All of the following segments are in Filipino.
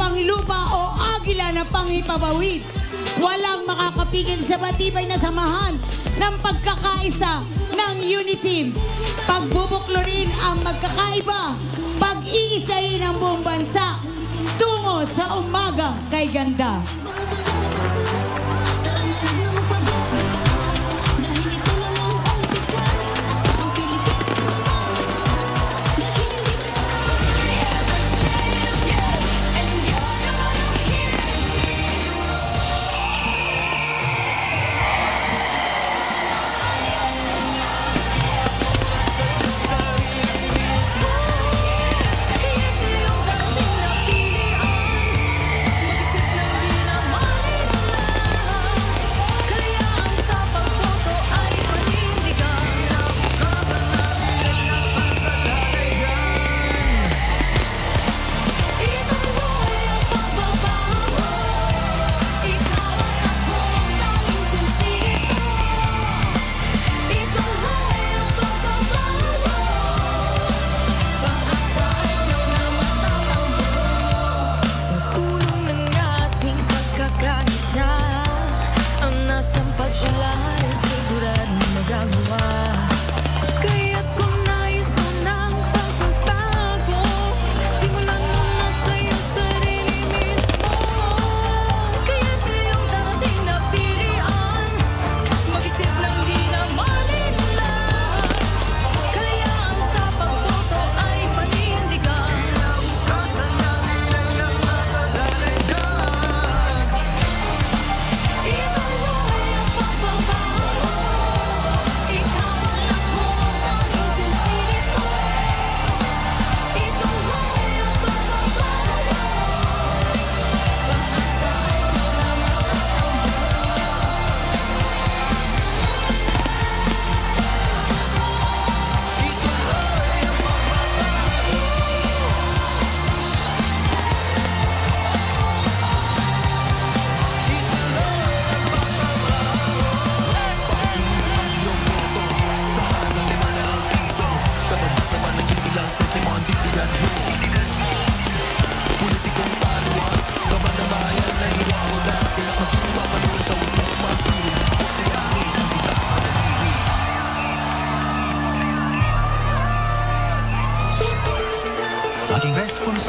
panglupa o agila na pangipabawid. Walang makakapigil sa batibay na samahan ng pagkakaisa ng unity. Pagbubuklo rin ang magkakaiba, pag-iisahin ang buong bansa tungo sa umaga kay ganda.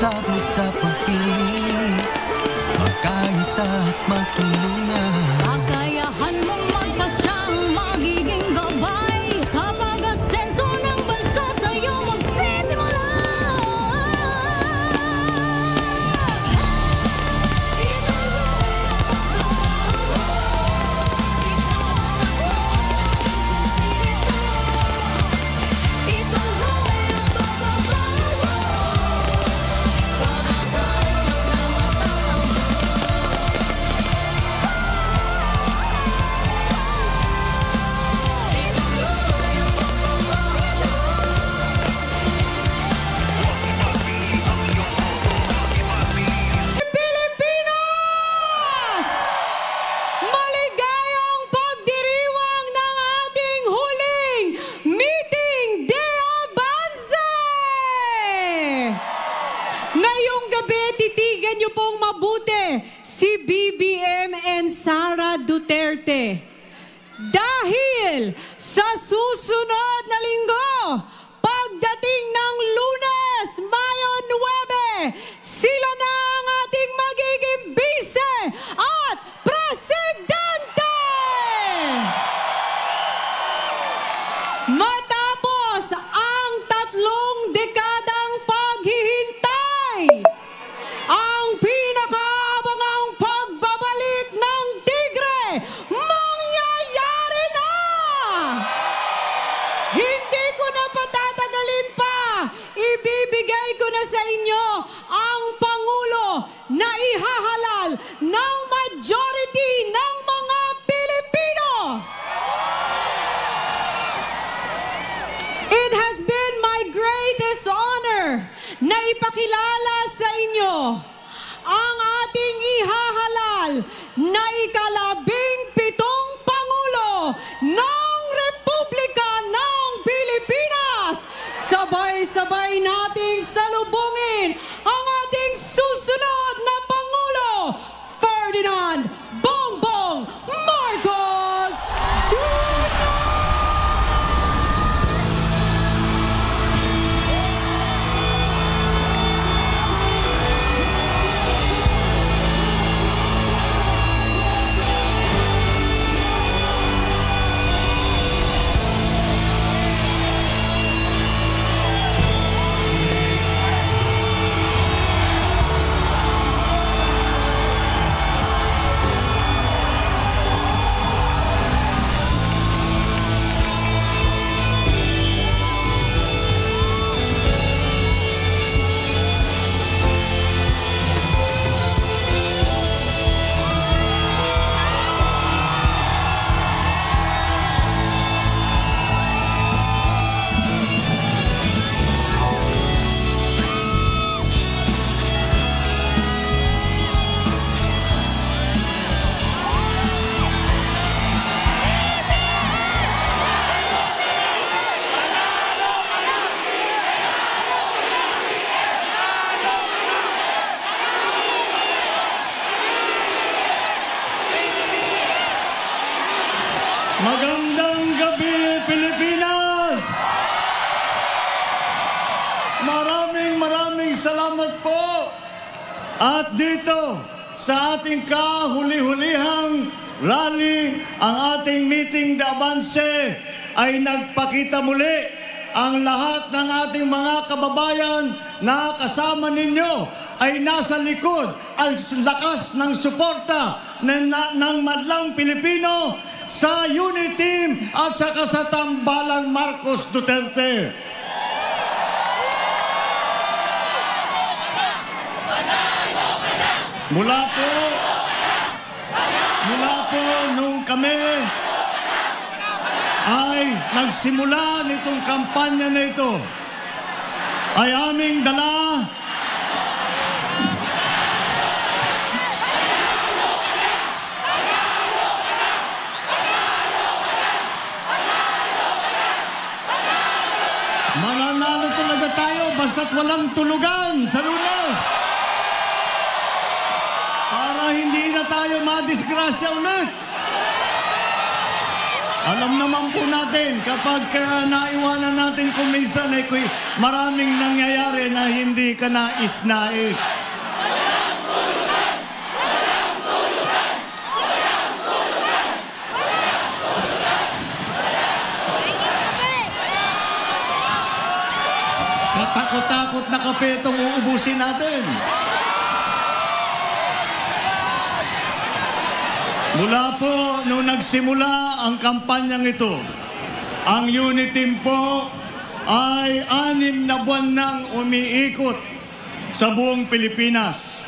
Usap-usap ang piling Magkaisa at magtulungan Pakinggan niyo pong mabuti si BBM and Sara Duterte. Dahil sa susunod na linggo, Magandang gabi, Pilipinas! Maraming maraming salamat po! At dito, sa ating kahuli-hulihang rally, ang ating meeting de avance ay nagpakita muli ang lahat ng ating mga kababayan na kasama ninyo ay nasa likod ang lakas ng suporta ng, ng madlang Pilipino sa unit team at saka sa tambalang Marcos Duterte. Mula po, mula po nung kami ay nagsimula nitong kampanya na ito, ay aming dala basta't walang tulugan sa lunas. Para hindi na tayo madisgrasya ulit. Alam naman po natin, kapag uh, naiwanan natin kung minsan ay kuy, maraming nangyayari na hindi ka nais-nais. Itong uubusin natin. Mula po nung nagsimula ang kampanyang ito, ang unit team po ay anim na buwan nang umiikot sa buong Pilipinas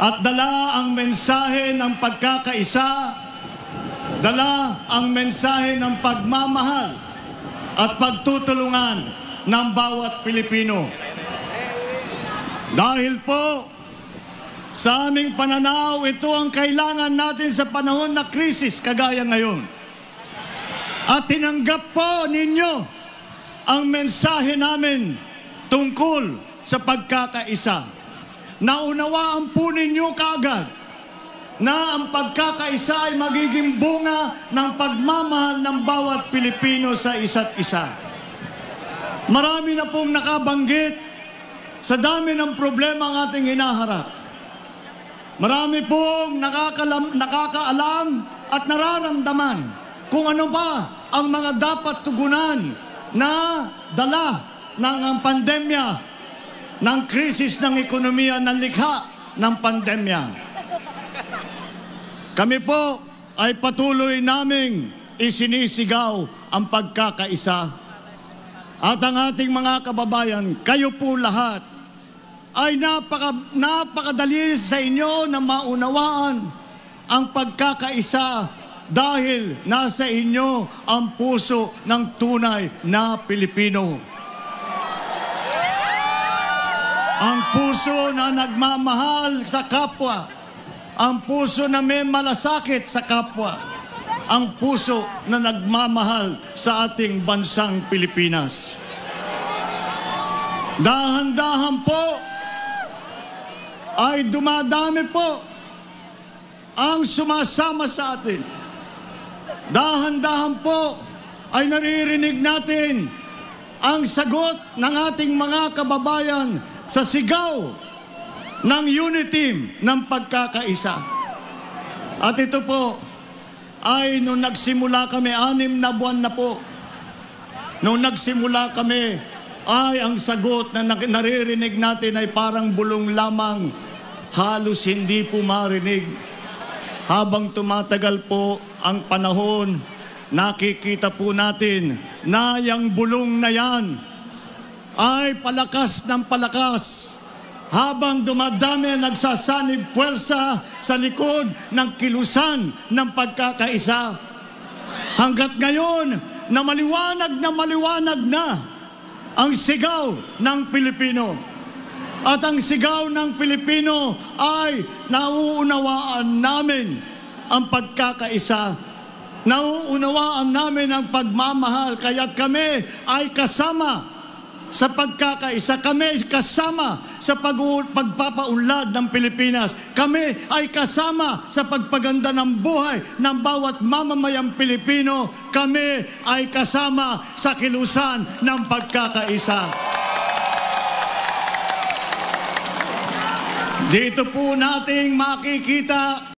at dala ang mensahe ng pagkakaisa, dala ang mensahe ng pagmamahal at pagtutulungan ng bawat Pilipino. Dahil po sa aming pananaw, ito ang kailangan natin sa panahon na krisis kagaya ngayon. At tinanggap po ninyo ang mensahe namin tungkol sa pagkakaisa. Naunawaan po ninyo kaagad na ang pagkakaisa ay magiging bunga ng pagmamahal ng bawat Pilipino sa isa't isa. Marami na pong nakabanggit sa dami ng problema ang ating hinaharap. Marami pong nakakalam, nakakaalam at nararamdaman kung ano ba ang mga dapat tugunan na dala ng ang pandemya, ng krisis ng ekonomiya na likha ng pandemya. Kami po ay patuloy naming isinisigaw ang pagkakaisa. At ang ating mga kababayan, kayo po lahat, ay napaka, napakadali sa inyo na maunawaan ang pagkakaisa dahil nasa inyo ang puso ng tunay na Pilipino. Ang puso na nagmamahal sa kapwa. Ang puso na may malasakit sa kapwa. Ang puso na nagmamahal sa ating bansang Pilipinas. Dahan-dahan po ay dumadami po ang sumasama sa atin. Dahan-dahan po ay naririnig natin ang sagot ng ating mga kababayan sa sigaw ng unity ng pagkakaisa. At ito po ay nung nagsimula kami, anim na buwan na po, nung nagsimula kami, ay ang sagot na naririnig natin ay parang bulong lamang, halos hindi po marinig. Habang tumatagal po ang panahon, nakikita po natin na yung bulong na yan ay palakas ng palakas habang dumadami nagsasanib puwersa sa likod ng kilusan ng pagkakaisa. Hanggat ngayon na maliwanag na maliwanag na ang sigaw ng Pilipino. At ang sigaw ng Pilipino ay nauunawaan namin ang pagkakaisa. Nauunawaan namin ang pagmamahal. Kaya't kami ay kasama sa pagkakaisa. Kami kasama sa pag pagpapaunlad ng Pilipinas. Kami ay kasama sa pagpaganda ng buhay ng bawat mamamayang Pilipino. Kami ay kasama sa kilusan ng pagkakaisa. Dito po nating makikita